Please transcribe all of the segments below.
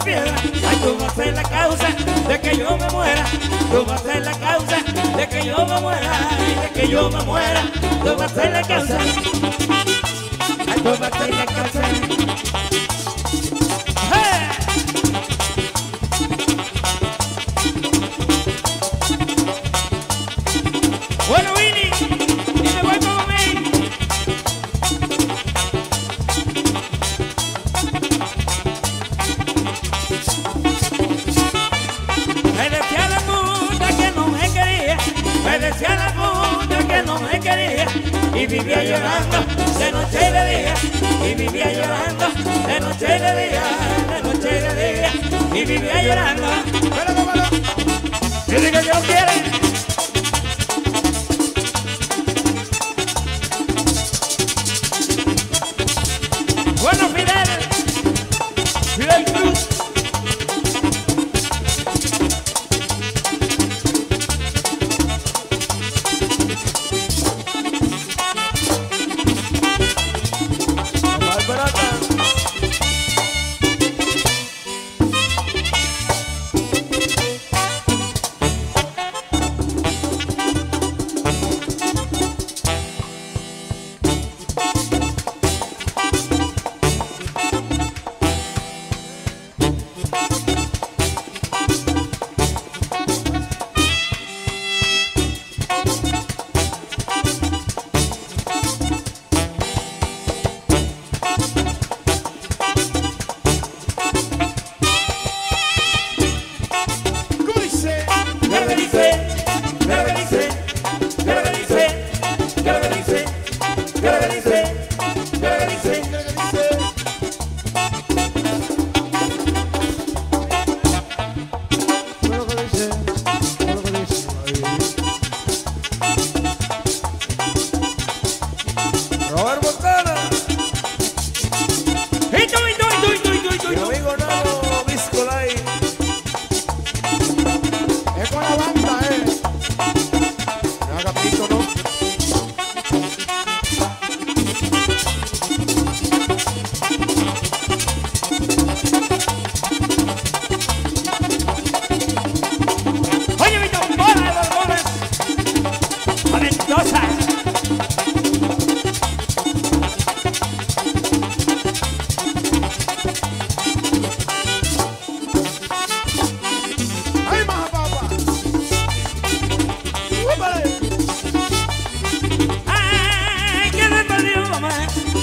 piedra. Ay, tú vas a ser la causa de que yo me muera. Tú vas a ser la causa de que yo me muera. De que yo me muera. Tú vas a ser la causa. Ay, tú vas a ser la causa. y vivía llorando. Pero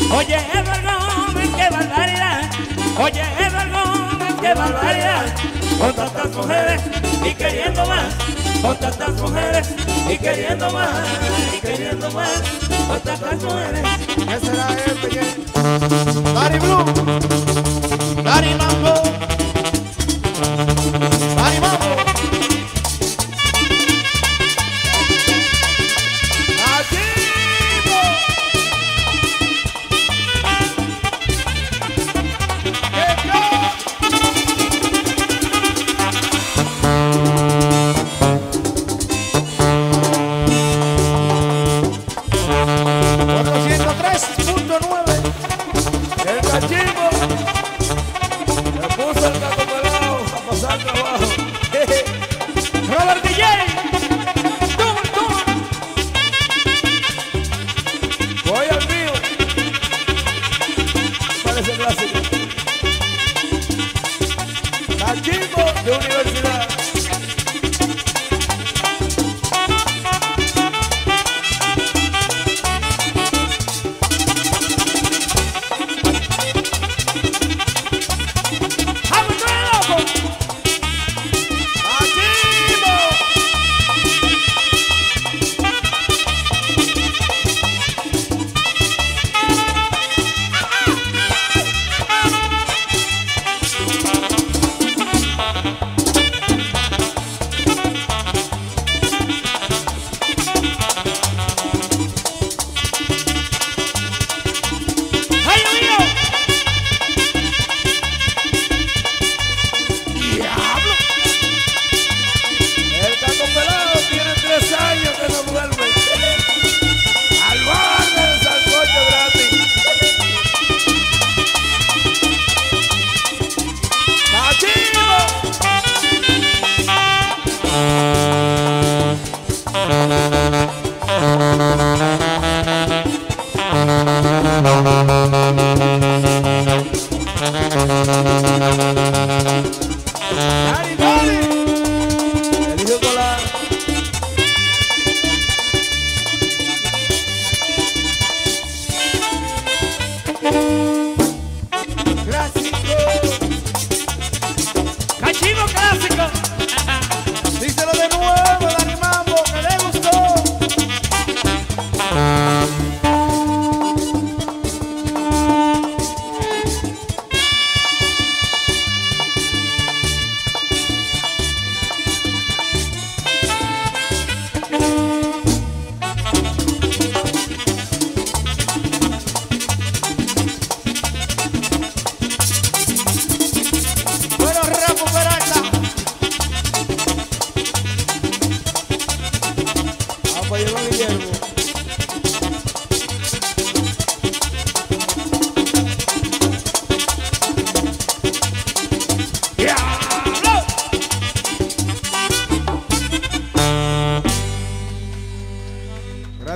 Oye, Eduardo Gómez, qué barbaridad. Oye, Eduardo Gómez, qué barbaridad. Con tantas mujeres y queriendo más. Con tantas mujeres y queriendo más. Y queriendo más. Con tantas mujeres. ¿Qué será este que? Dari Blue. Dari Mambo. Thank you. Dari, Dari.